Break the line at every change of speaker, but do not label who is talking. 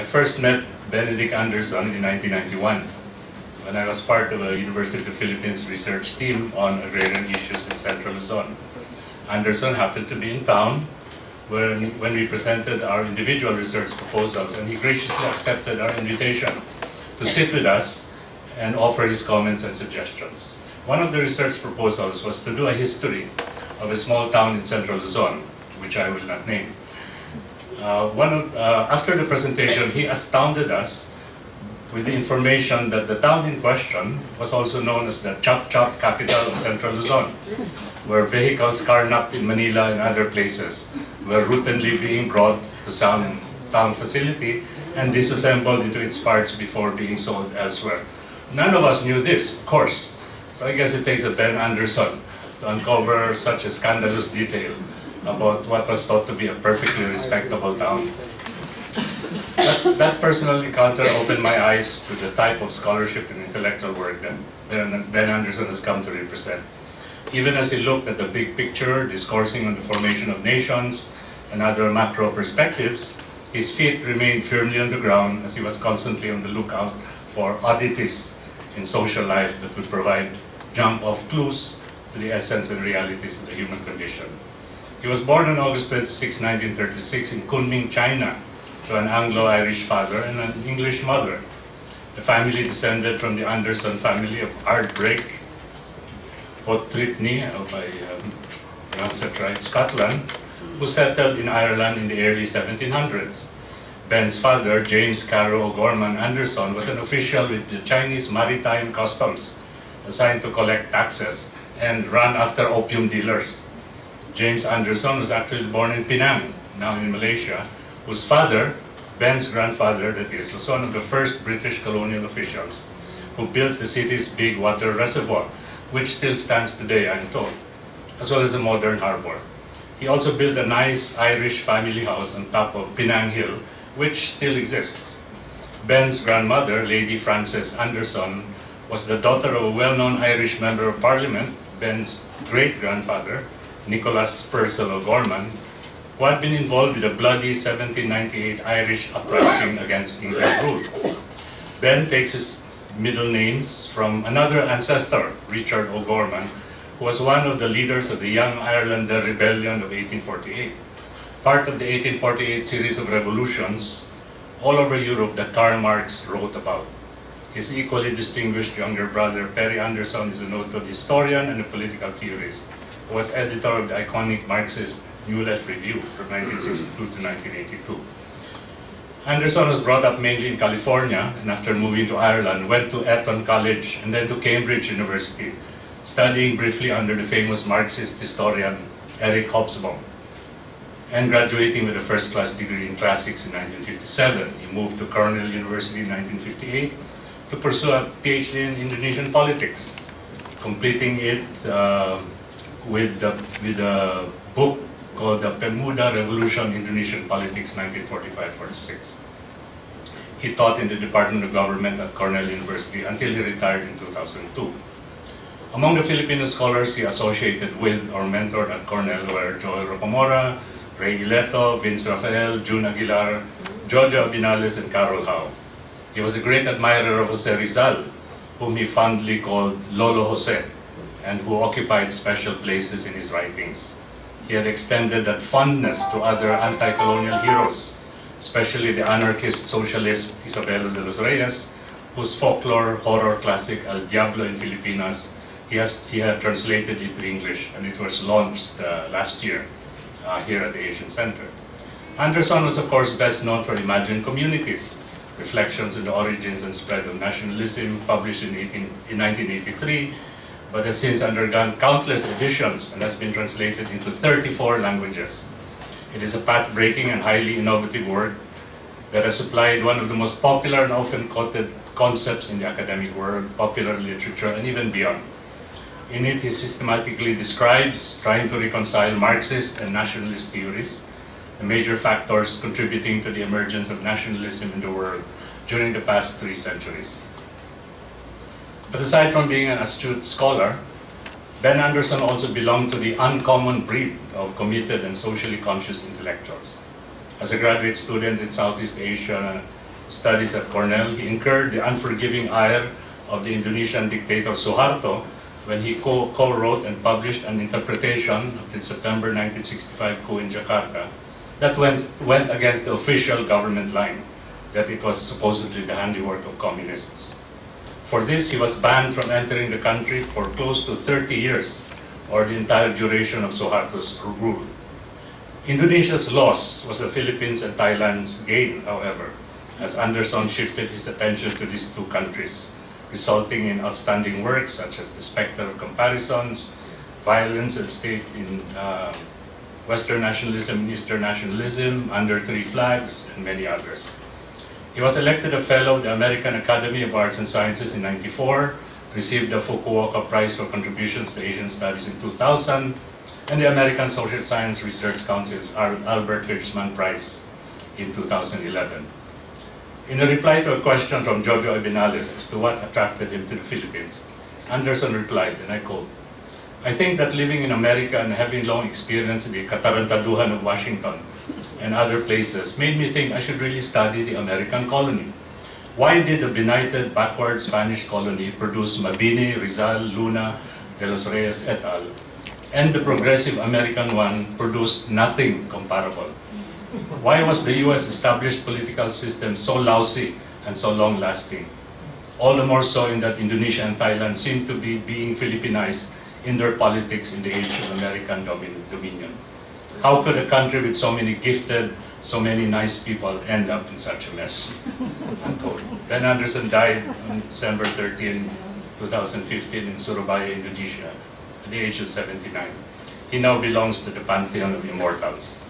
I first met Benedict Anderson in 1991 when I was part of a University of the Philippines research team on agrarian issues in Central Luzon. Anderson happened to be in town when, when we presented our individual research proposals and he graciously accepted our invitation to sit with us and offer his comments and suggestions. One of the research proposals was to do a history of a small town in Central Luzon, which I will not name. Uh, one of, uh, after the presentation, he astounded us with the information that the town in question was also known as the Chop Chop capital of Central Luzon, where vehicles carnapped in Manila and other places were routinely being brought to some town facility and disassembled into its parts before being sold elsewhere. None of us knew this, of course. So I guess it takes a Ben Anderson to uncover such a scandalous detail about what was thought to be a perfectly respectable town. That, that personal encounter opened my eyes to the type of scholarship and intellectual work that Ben Anderson has come to represent. Even as he looked at the big picture, discoursing on the formation of nations and other macro perspectives, his feet remained firmly on the ground as he was constantly on the lookout for oddities in social life that would provide jump-off clues to the essence and realities of the human condition. He was born on August 26, 1936 in Kunming, China, to an Anglo-Irish father and an English mother. The family descended from the Anderson family of Ardbrake, Porthripney, if I um, pronounce right, Scotland, who settled in Ireland in the early 1700s. Ben's father, James Carew O'Gorman Anderson, was an official with the Chinese Maritime Customs, assigned to collect taxes and run after opium dealers. James Anderson was actually born in Penang, now in Malaysia, whose father, Ben's grandfather, that is, was one of the first British colonial officials who built the city's big water reservoir, which still stands today, I'm told, as well as a modern harbor. He also built a nice Irish family house on top of Penang Hill, which still exists. Ben's grandmother, Lady Frances Anderson, was the daughter of a well-known Irish member of parliament, Ben's great-grandfather, Nicholas Purcell O'Gorman, who had been involved with the bloody 1798 Irish uprising against English rule. Ben takes his middle names from another ancestor, Richard O'Gorman, who was one of the leaders of the Young Irelander Rebellion of 1848, part of the 1848 series of revolutions all over Europe that Karl Marx wrote about. His equally distinguished younger brother, Perry Anderson, is a noted historian and a political theorist was editor of the iconic Marxist New Left Review from 1962 to 1982. Anderson was brought up mainly in California and after moving to Ireland went to Eton College and then to Cambridge University, studying briefly under the famous Marxist historian Eric Hobsbawm. And graduating with a first-class degree in classics in 1957, he moved to Cornell University in 1958 to pursue a PhD in Indonesian politics, completing it uh, with, the, with a book called The Pemuda Revolution Indonesian Politics 1945-46. He taught in the Department of Government at Cornell University until he retired in 2002. Among the Filipino scholars he associated with or mentored at Cornell were Joel Rocamora, Ray Ileto, Vince Rafael, June Aguilar, Jojo Abinales, and Carol Hau. He was a great admirer of Jose Rizal, whom he fondly called Lolo Jose, and who occupied special places in his writings. He had extended that fondness to other anti-colonial heroes, especially the anarchist socialist Isabelo de los Reyes, whose folklore horror classic El Diablo en Filipinas he, has, he had translated into English and it was launched uh, last year uh, here at the Asian Center. Anderson was of course best known for Imagined Communities, Reflections on the Origins and Spread of Nationalism, published in, 18, in 1983, but has since undergone countless editions and has been translated into 34 languages. It is a path-breaking and highly innovative work that has supplied one of the most popular and often quoted concepts in the academic world, popular literature, and even beyond. In it, he systematically describes trying to reconcile Marxist and nationalist theories, the major factors contributing to the emergence of nationalism in the world during the past three centuries. But aside from being an astute scholar, Ben Anderson also belonged to the uncommon breed of committed and socially conscious intellectuals. As a graduate student in Southeast Asia studies at Cornell. He incurred the unforgiving ire of the Indonesian dictator Suharto when he co- co-wrote and published an interpretation of the September 1965 coup in Jakarta that went, went against the official government line, that it was supposedly the handiwork of communists. For this, he was banned from entering the country for close to 30 years, or the entire duration of Suharto's rule. Indonesia's loss was the Philippines and Thailand's gain, however, as Anderson shifted his attention to these two countries, resulting in outstanding works such as The Spectre of Comparisons, Violence at State in uh, Western Nationalism and Eastern Nationalism, Under Three Flags, and many others. He was elected a Fellow of the American Academy of Arts and Sciences in 94, received the Fukuoka Prize for Contributions to Asian Studies in 2000, and the American Social Science Research Council's Albert Hirschman Prize in 2011. In a reply to a question from Jojo Abinales as to what attracted him to the Philippines, Anderson replied, and I quote, I think that living in America and having long experience in the Katarantaduhan of Washington and other places made me think I should really study the American colony. Why did the benighted backward Spanish colony produce Mabini, Rizal, Luna, De Los Reyes et al., and the progressive American one produced nothing comparable? Why was the US established political system so lousy and so long lasting? All the more so in that Indonesia and Thailand seem to be being Philippinized in their politics in the age of American domin- dominion. How could a country with so many gifted, so many nice people end up in such a mess? Unquote. Ben Anderson died on December 13, 2015 in Surabaya, Indonesia, at the age of 79. He now belongs to the pantheon of immortals.